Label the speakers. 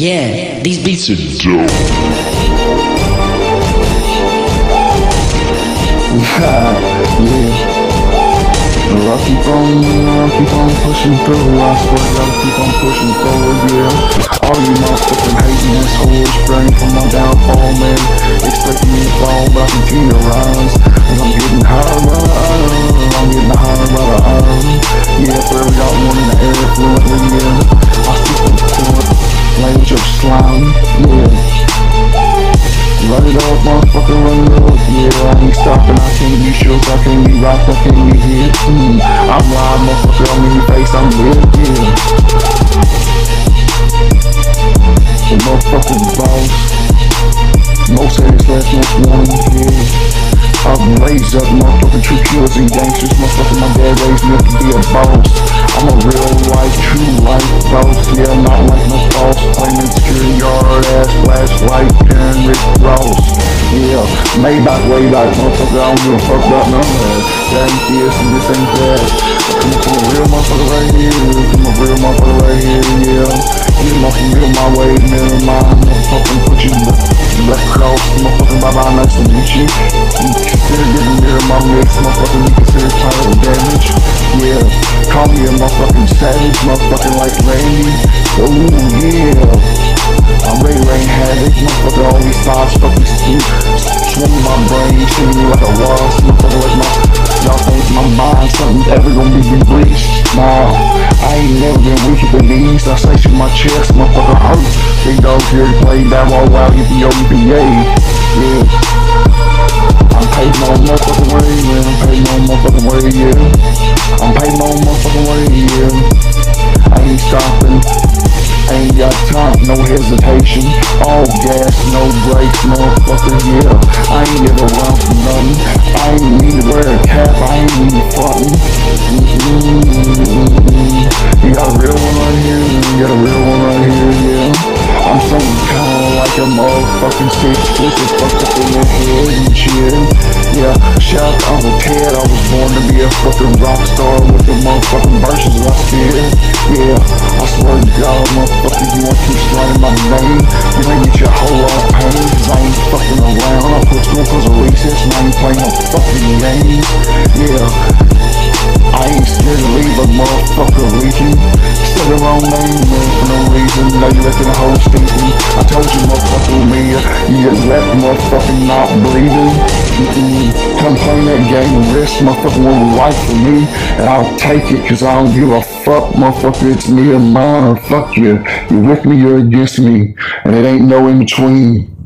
Speaker 1: Yeah, these beats are
Speaker 2: dope.
Speaker 3: yeah. I'll keep on, I'll keep on pushing through. I swear I'll keep on pushing forward, yeah. All you motherfucking hating assholes praying for my downfall, slime, yeah. Run it up, motherfucker, run it up, yeah, I ain't stopping, I can't be shook, I can't be rocked, I can't be hit, mm. I'm live, motherfucker, I'm in your face, I'm real, yeah. The motherfucking boss, most haters last most warning, killers and gangsters, motherfucker, my dad raised me up to be a boss. I'm a real life, true life boss, yeah, not like no false, claiming security yard ass flashlight, Karen Rick Ross. Yeah, Maybach way back, motherfucker, I don't give a fuck about none of that. That ain't this and this ain't that. I come from a real motherfucker right here, from a real motherfucker right here, yeah. You motherfucking real my way, middle mind, of motherfucking you consider title damage. Yeah, call me a motherfucking savage, motherfucking like Randy. Ooh, yeah. I'm to rain havoc, motherfucker, all these thoughts fucking sleep. Swimming my brain, shooting me like a wasp, motherfucker, like my, y'all think my mind, something's ever gonna be bleached. Nah, I ain't never been weak at the knees, I say to my chest, motherfucker, hurt. Big dogs here to play that wall wow, yippee yo, yippee yay. Yeah. Paid no motherfucking way, man. I'm paid no motherfucking way, yeah. I'm paid no motherfucking way, yeah. I ain't stopping. Ain't got time, no hesitation. All gas, no brakes, motherfucker, yeah. I ain't never run from nothing. I ain't need to wear a cap, I ain't need to frontin'. A motherfucking six twisted fucked up in the head and shit. Yeah, out to Uncle Ted, I was born to be a fucking rock star with the motherfucking verses I spit. Yeah, I swear to God, motherfucker, you want to keep sliding my name? You may get your whole lot of pain, cause I ain't fucking around. I put school cause of recess, and I ain't playing no fucking games. Yeah. I ain't scared to leave a motherfucker leaking. Said the wrong name, man, for no reason. Now you reckon the whole stinking. I told you, motherfucker, with you just left motherfucking not bleeding. Mm-mm. Come play that game and risk motherfucking one life for me, and I'll take it, cause I don't give a fuck, motherfucker. It's me or mine, or fuck you. You're with me, you're against me, and it ain't no in between.